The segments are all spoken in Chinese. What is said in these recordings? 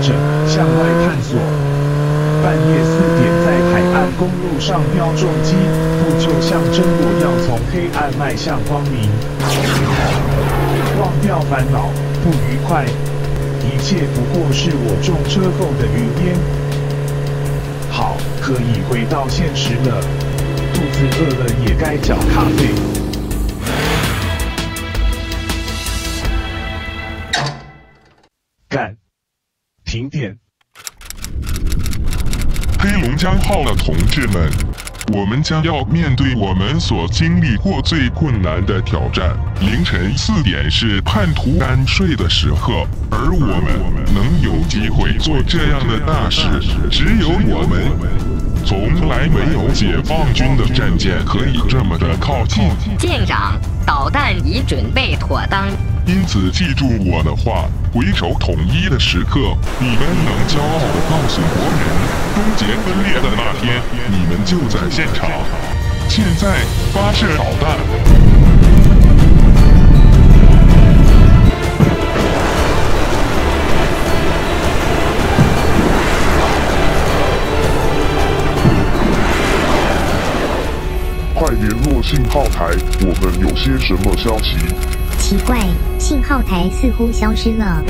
着向外探索。半夜四点在海岸公路上飙撞击，不就像征我要从黑暗迈向光明？忘掉烦恼，不愉快，一切不过是我撞车后的云烟。好，可以回到现实了。肚子饿了也该叫咖啡。停电！黑龙江号的同志们，我们将要面对我们所经历过最困难的挑战。凌晨四点是叛徒安睡的时刻，而我们能有机会做这样的大事，只有我们。从来没有解放军的战舰可以这么的靠近。舰长，导弹已准备妥当。因此，记住我的话，回首统一的时刻，你们能骄傲地告诉国人，终结分裂的那天，你们就在现场。现在发射导弹。快联络信号台，我们有些什么消息？奇怪，信号台似乎消失了。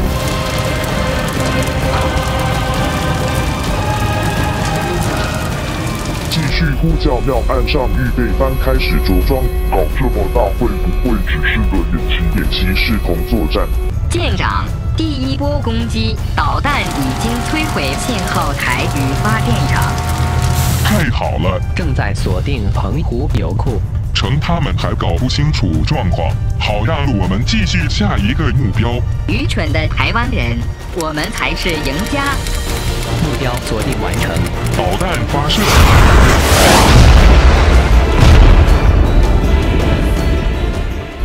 继续呼叫，要按上预备班，开始着装。搞这么大，会不会只是个演习？演习视同作战。舰长，第一波攻击，导弹已经摧毁信号台与发电厂。太好了，正在锁定澎湖油库，趁他们还搞不清楚状况，好让我们继续下一个目标。愚蠢的台湾人，我们才是赢家。目标锁定完成，导弹发射。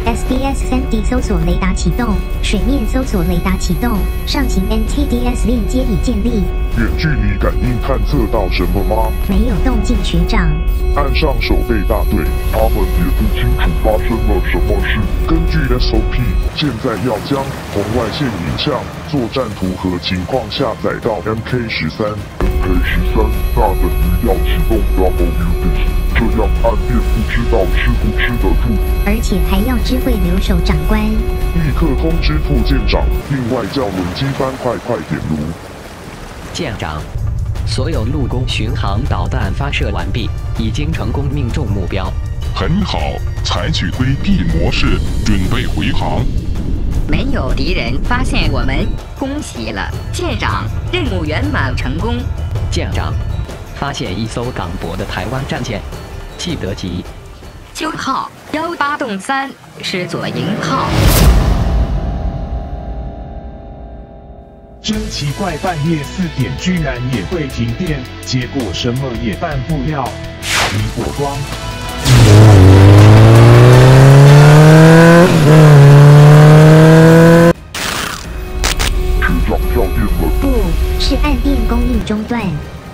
SBS 3D 搜索雷达启动，水面搜索雷达启动，上行 NTDS 链接已建立。远距离感应探测到什么吗？没有动静，学长。岸上守备大队，他们也不清楚发生了什么事。根据 SOP，现在要将红外线影像、作战图和情况下载到 MK 十三。MK 十三，那等于要启动 WUD。这样暗电不知道吃不吃得住，而且还要知会留守长官，立刻通知副舰长。另外叫轮机班快快点炉。舰长，所有陆攻巡航导弹发射完毕，已经成功命中目标。很好，采取规避模式，准备回航。没有敌人发现我们，恭喜了，舰长，任务圆满成功。舰长，发现一艘港泊的台湾战舰。记得急。九号幺八栋三是左营号。真奇怪，半夜四点居然也会停电，结果什么也办不了。离火光。局长跳电了。不是暗电供应中断。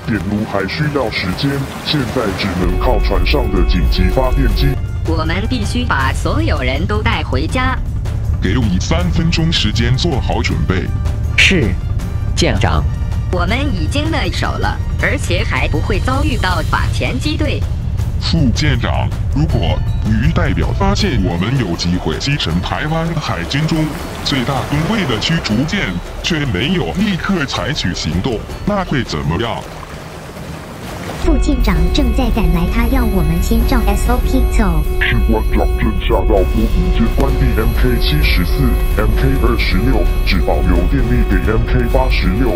电炉还需要时间，现在只能靠船上的紧急发电机。我们必须把所有人都带回家。给我三分钟时间做好准备。是，舰长。我们已经得手了，而且还不会遭遇到法潜机队。副舰长，如果鱼代表发现我们有机会击沉台湾海军中最大吨位的驱逐舰，却没有立刻采取行动，那会怎么样？副舰长正在赶来，他要我们先照 SOP 走。士官长正下到波谷间关闭 MK 七十四、MK 二十六，只保留电力给 MK 八十六。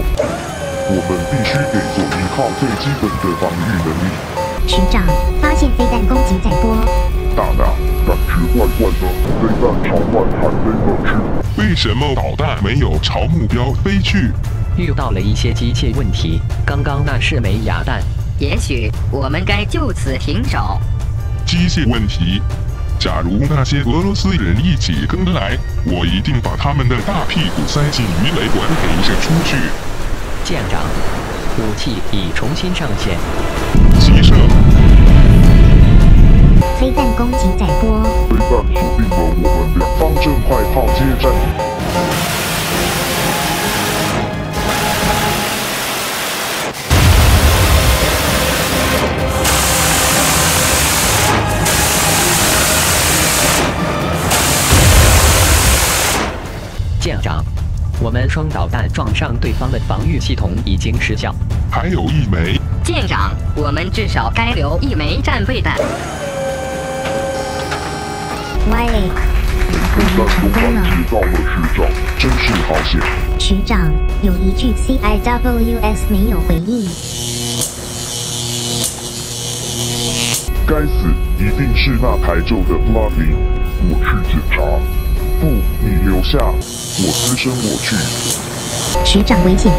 我们必须给左一号最基本的防御能力。局长，发现飞弹攻击在波。大大，感觉怪怪的，飞弹朝外还飞了去。为什么导弹没有朝目标飞去？遇到了一些机械问题，刚刚那是枚哑弹。也许我们该就此停手。机械问题。假如那些俄罗斯人一起跟来，我一定把他们的大屁股塞进鱼雷管给射出去。舰长，武器已重新上线。齐射。飞弹攻击载波。飞弹锁定了我们两方正快炮接战。我们双导弹撞上对方的防御系统已经失效。还有一枚，舰长，我们至少该留一枚战备弹。Wiley，我们成功了。到了学长，真是好险。学长，有一句 CIWS 没有回应。该死，一定是那台旧的 Bluffy。我去检查。不，你留下，我私身我去。学长危险！